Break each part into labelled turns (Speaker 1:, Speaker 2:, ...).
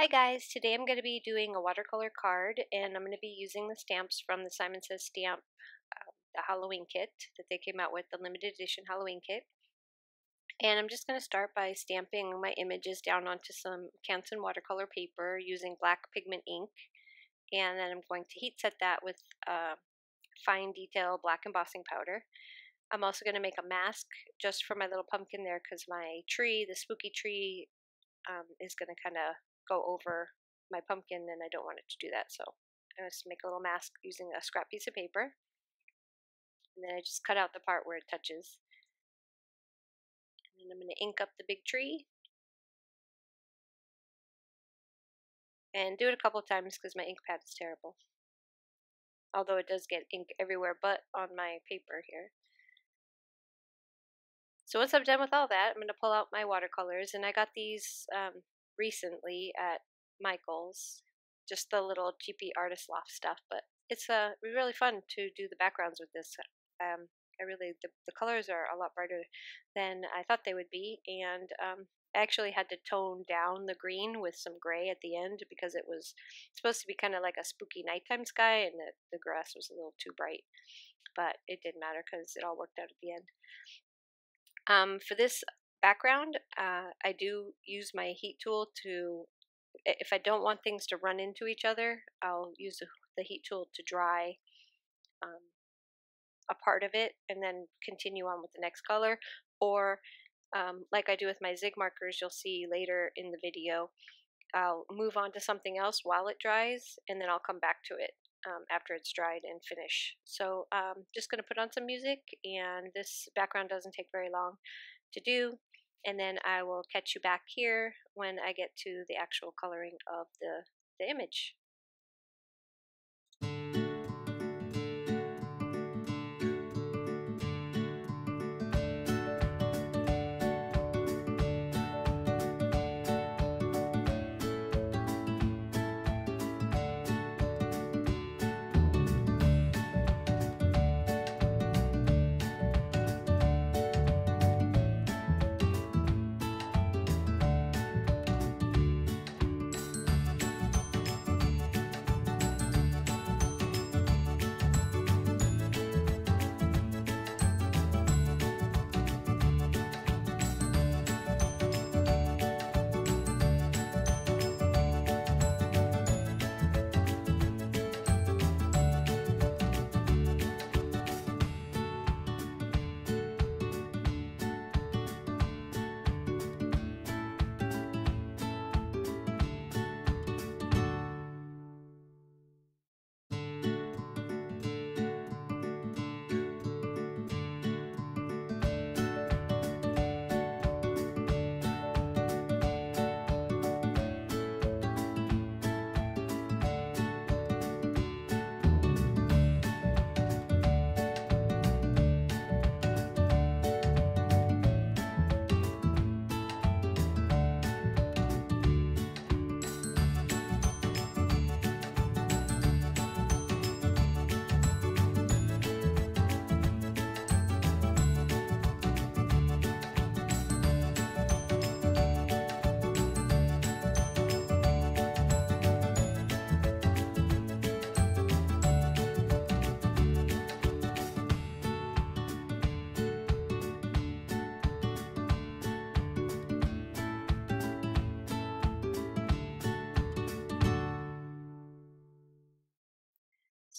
Speaker 1: Hi guys, today I'm going to be doing a watercolor card and I'm going to be using the stamps from the Simon Says Stamp, uh, the Halloween kit that they came out with, the limited edition Halloween kit. And I'm just going to start by stamping my images down onto some Canson watercolor paper using black pigment ink. And then I'm going to heat set that with uh, fine detail black embossing powder. I'm also going to make a mask just for my little pumpkin there because my tree, the spooky tree, um, is going to kind of go over my pumpkin and I don't want it to do that. So I just make a little mask using a scrap piece of paper. And then I just cut out the part where it touches. And then I'm going to ink up the big tree. And do it a couple times because my ink pad is terrible. Although it does get ink everywhere but on my paper here. So once I'm done with all that, I'm going to pull out my watercolors. And I got these um, recently at Michael's, just the little cheapy artist loft stuff. But it's uh, really fun to do the backgrounds with this. Um, I really the, the colors are a lot brighter than I thought they would be, and um, I actually had to tone down the green with some gray at the end because it was supposed to be kind of like a spooky nighttime sky, and the, the grass was a little too bright. But it didn't matter because it all worked out at the end. Um, for this background, uh, I do use my heat tool to, if I don't want things to run into each other, I'll use the heat tool to dry um, a part of it and then continue on with the next color. Or um, like I do with my zig markers, you'll see later in the video, I'll move on to something else while it dries and then I'll come back to it um, after it's dried and finish. So um, just going to put on some music and this background doesn't take very long to do and then I will catch you back here when I get to the actual coloring of the, the image.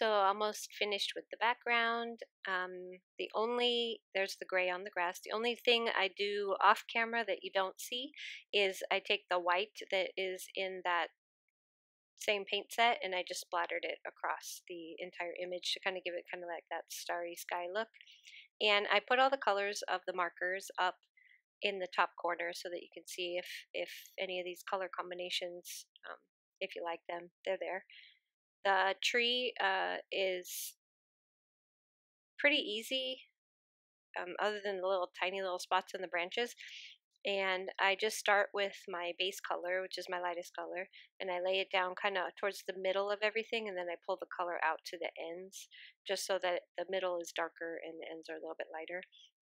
Speaker 1: So almost finished with the background. Um, the only, there's the gray on the grass. The only thing I do off camera that you don't see is I take the white that is in that same paint set and I just splattered it across the entire image to kind of give it kind of like that starry sky look. And I put all the colors of the markers up in the top corner so that you can see if, if any of these color combinations, um, if you like them, they're there. The tree uh, is pretty easy, um, other than the little tiny little spots in the branches. And I just start with my base color, which is my lightest color, and I lay it down kind of towards the middle of everything, and then I pull the color out to the ends, just so that the middle is darker and the ends are a little bit lighter.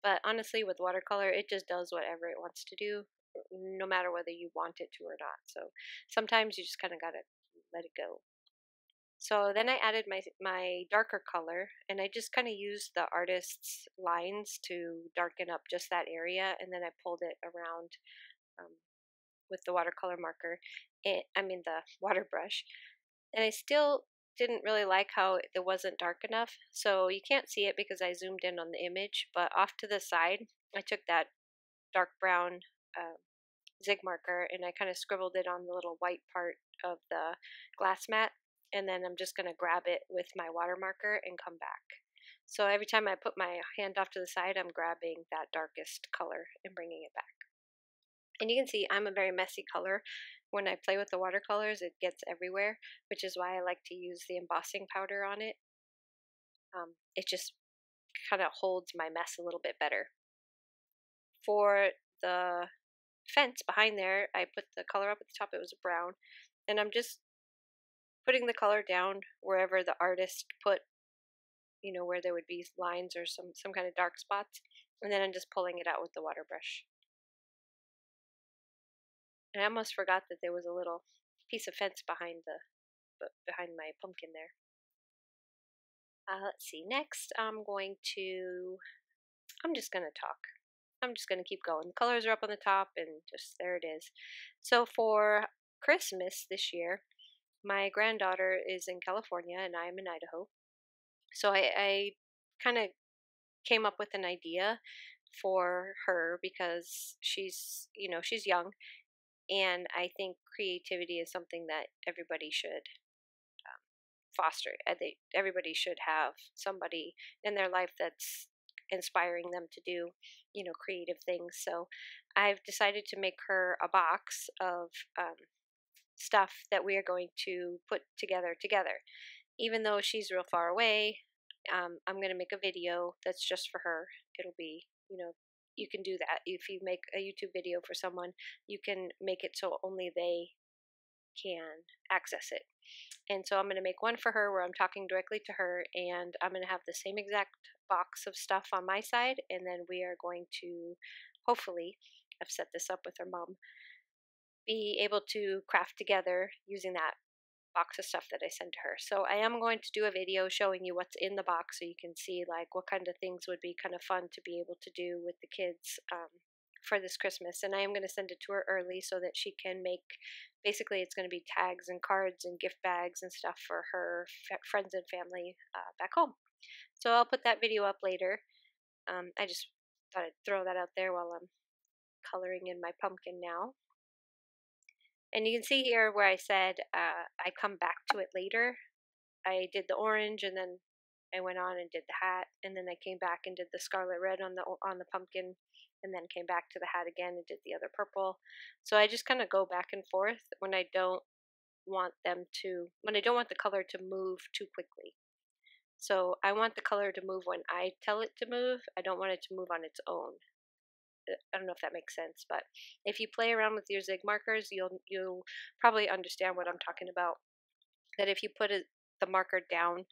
Speaker 1: But honestly, with watercolor, it just does whatever it wants to do. no matter whether you want it to or not. So sometimes you just kind of got to let it go. So then I added my my darker color and I just kind of used the artist's lines to darken up just that area and then I pulled it around um, with the watercolor marker, it, I mean the water brush. And I still didn't really like how it wasn't dark enough. So you can't see it because I zoomed in on the image, but off to the side, I took that dark brown uh, zig marker and I kind of scribbled it on the little white part of the glass mat and then I'm just going to grab it with my water marker and come back. So every time I put my hand off to the side, I'm grabbing that darkest color and bringing it back. And you can see I'm a very messy color. When I play with the watercolors, it gets everywhere, which is why I like to use the embossing powder on it. Um, it just kind of holds my mess a little bit better. For the fence behind there, I put the color up at the top, it was brown, and I'm just putting the color down wherever the artist put, you know, where there would be lines or some, some kind of dark spots. And then I'm just pulling it out with the water brush. And I almost forgot that there was a little piece of fence behind the behind my pumpkin there. Uh, let's see. Next, I'm going to. I'm just going to talk. I'm just going to keep going. The colors are up on the top, and just there it is. So for Christmas this year, my granddaughter is in California and I'm in Idaho. So I, I kind of came up with an idea for her because she's, you know, she's young and I think creativity is something that everybody should um, foster. I think everybody should have somebody in their life that's inspiring them to do, you know, creative things. So I've decided to make her a box of um, stuff that we are going to put together together. Even though she's real far away, um, I'm going to make a video that's just for her. It'll be, you know, you can do that. If you make a YouTube video for someone, you can make it so only they can access it. And so I'm going to make one for her where I'm talking directly to her, and I'm going to have the same exact box of stuff on my side, and then we are going to hopefully, I've set this up with her mom, be able to craft together using that box of stuff that I sent to her. So I am going to do a video showing you what's in the box so you can see like what kind of things would be kind of fun to be able to do with the kids um, for this Christmas. And I am going to send it to her early so that she can make, basically it's going to be tags and cards and gift bags and stuff for her friends and family uh, back home. So I'll put that video up later. Um, I just thought I'd throw that out there while I'm coloring in my pumpkin now. And you can see here where I said uh, I come back to it later. I did the orange and then I went on and did the hat and then I came back and did the scarlet red on the on the pumpkin and then came back to the hat again and did the other purple. So I just kind of go back and forth when I don't want them to when I don't want the color to move too quickly. So I want the color to move when I tell it to move. I don't want it to move on its own. I don't know if that makes sense, but if you play around with your zig markers, you'll you'll probably understand what I'm talking about. That if you put a, the marker down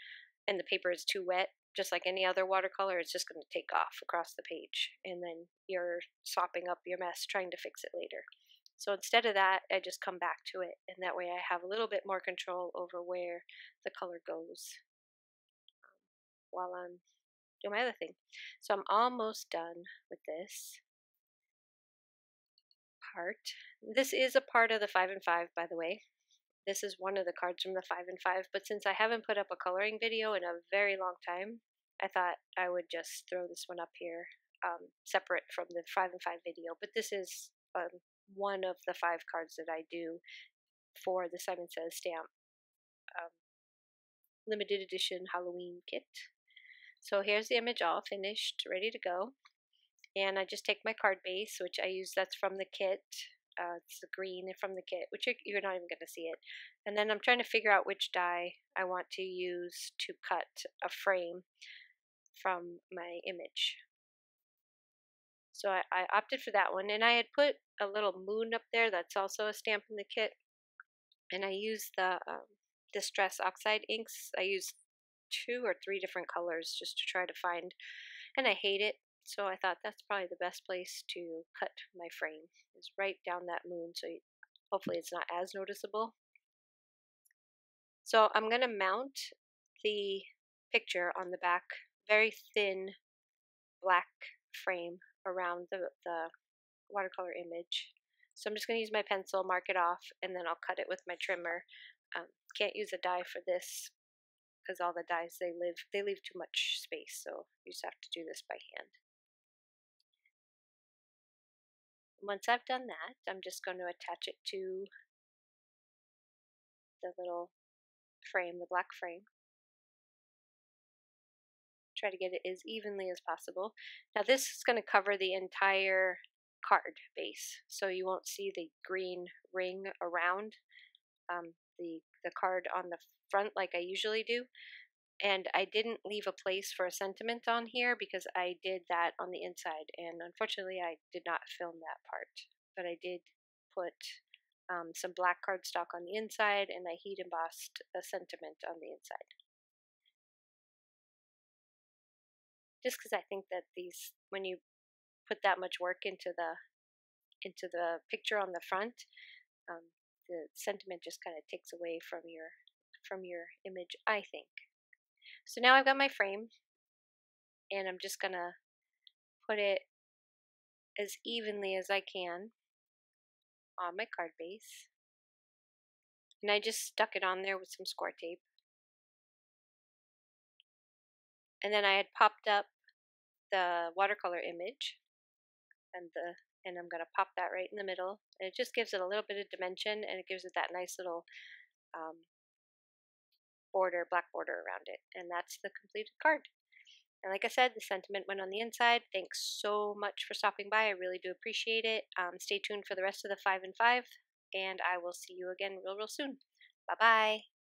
Speaker 1: and the paper is too wet, just like any other watercolor, it's just going to take off across the page, and then you're sopping up your mess trying to fix it later. So instead of that, I just come back to it, and that way I have a little bit more control over where the color goes um, while I'm doing my other thing. So I'm almost done with this part. This is a part of the 5 and 5, by the way. This is one of the cards from the 5 and 5, but since I haven't put up a coloring video in a very long time, I thought I would just throw this one up here um, separate from the 5 and 5 video. But this is um, one of the five cards that I do for the Simon Says stamp um, limited edition Halloween kit. So here's the image all finished, ready to go and I just take my card base, which I use, that's from the kit. Uh, it's the green from the kit, which you're, you're not even going to see it. And then I'm trying to figure out which die I want to use to cut a frame from my image. So I, I opted for that one, and I had put a little moon up there that's also a stamp in the kit. And I used the um, Distress Oxide inks. I used two or three different colors just to try to find, and I hate it So I thought that's probably the best place to cut my frame is right down that moon so hopefully it's not as noticeable. So I'm going to mount the picture on the back, very thin black frame around the, the watercolor image. So I'm just going to use my pencil, mark it off, and then I'll cut it with my trimmer. Um, can't use a die for this because all the dies they live they leave too much space, so you just have to do this by hand. Once I've done that, I'm just going to attach it to the little frame, the black frame. Try to get it as evenly as possible. Now this is going to cover the entire card base, so you won't see the green ring around um, the, the card on the front like I usually do. And I didn't leave a place for a sentiment on here because I did that on the inside. And unfortunately, I did not film that part. But I did put um, some black cardstock on the inside and I heat embossed a sentiment on the inside. Just because I think that these, when you put that much work into the into the picture on the front, um, the sentiment just kind of takes away from your from your image, I think. So now I've got my frame and I'm just gonna put it as evenly as I can on my card base. And I just stuck it on there with some score tape. And then I had popped up the watercolor image and the and I'm going to pop that right in the middle. And it just gives it a little bit of dimension and it gives it that nice little um, border, black border around it. And that's the completed card. And like I said, the sentiment went on the inside. Thanks so much for stopping by. I really do appreciate it. Um, stay tuned for the rest of the 5 and 5, and I will see you again real, real soon. Bye-bye.